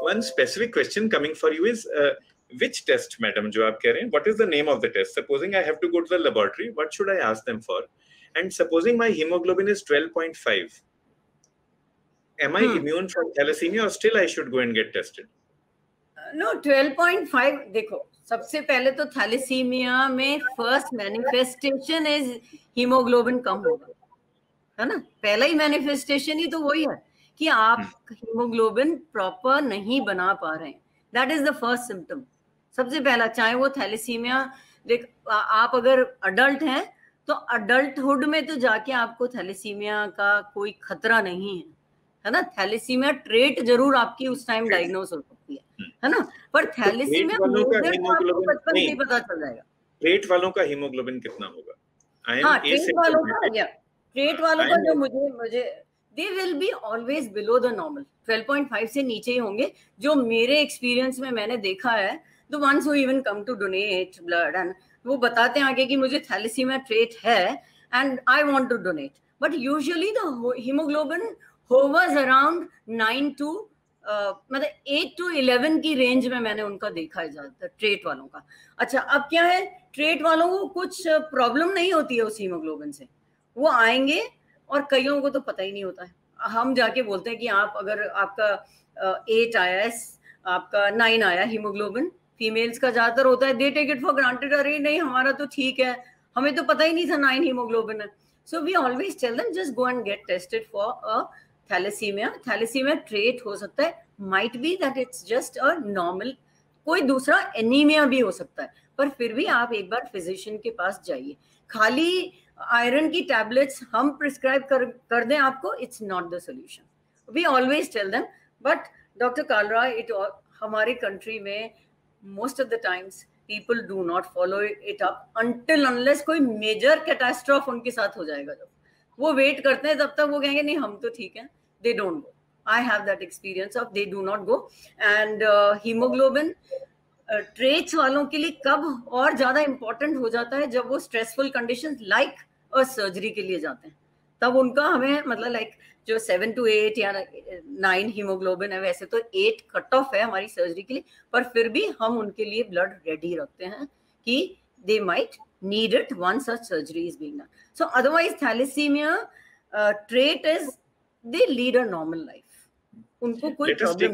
one specific question coming for you is uh, which test madam jo aap keh rahe hain what is the name of the test supposing i have to go to the laboratory what should i ask them for and supposing my hemoglobin is 12.5 am i hmm. immune from thalassemia or still i should go and get tested no twelve point five देखो सबसे पहले तो thalassaemia में first manifestation is haemoglobin कम होगा है ना पहला ही मैनिफेस्टेशन ही तो वही है कि आप हीमोग्लोबिन प्रॉपर नहीं बना पा रहे हैं। That is the first symptom सबसे पहला चाहे वो थैलेसीमिया देख आप अगर अडल्ट हैं तो अडल्टहुड में तो जाके आपको थैलेसीमिया का कोई खतरा नहीं है है ना? थैलेसीमिया ट्रेट ज़रूर आपकी उस टाइम डायग्नोस हो सकती है हम्म। है ना? पर थैलेसीमिया बचपन से पता चल जाएगा। ट्रेट वालों का हीमोग्लोबिन कितना होगा? हाँ ट्रेट वालों का ट्रेट वालों का जो मुझे मुझे they will be always below the normal 12.5 से नीचे ही होंगे। जो मेरे एक्सपीरियंस में मैंने देखा है the ones who even come to donate blood and वो बताते हैं आगे कि मुझे थैलेसीमिया ट्रेट है and I want to donate but usually the haemoglobin hovers around 9 to मतलब एट टू इलेवन की रेंज में मैंने उनका देखा है ज़्यादातर ट्रेट वालों का। अच्छा अब क्या है? ट्रेट वालों को कुछ प्रॉब्लम नहीं होती है उस हीमोग्लोबिन से। वो आएँगे और कईयों को तो पता ही नहीं होता है। हम जाके बोलते हैं कि आप अगर आपका एट आया है, आपका नाइन आया हीमोग्लोबिन फीमेल्स का ज़्यादातर होता है they take it for granted अरे नहीं, हमारा तो ठीक है। हमें तो पता ही नहीं था नाइन हीमोग्लोबिन है। So we always tell them just go and get tested for a thalassemia thalassemia trait हो सकता है might be that it's just a normal कोई दूसरा एनीमिया भी हो सकता है, पर फिर भी आप एक बार फिजिशियन के पास जाइए। खाली आयरन की टैबलेट्स हम प्रिस्क्राइब कर कर दें आपको it's not the solution we always tell them but doctor Kalra it हमारे कंट्री में most of the times people do not follow it up until unless कोई मेजर कैटास्ट्रॉफ उनके साथ हो जाएगा जब। वो वेट करते हैं, तब तक वो कहेंगे, नहीं, हम तो ठीक है they don't go I have that experience of they do not go and haemoglobin traits वालों के लिए कब और ज़्यादा इंपॉर्टेंट हो जाता है जब वो स्ट्रेसफुल कंडीशन लाइक और सर्जरी के लिए जाते हैं। तब उनका हमें मतलब लाइक जो सेवन टू एट या नाइन हीमोग्लोबिन है वैसे तो एट कट ऑफ़ है हमारी सर्जरी के लिए पर फिर भी हम उनके लिए ब्लड रेडी रखते हैं कि they might need it one such surgery is being done so otherwise thalassemia trait is they lead a normal life उनको कोई प्रॉब्लम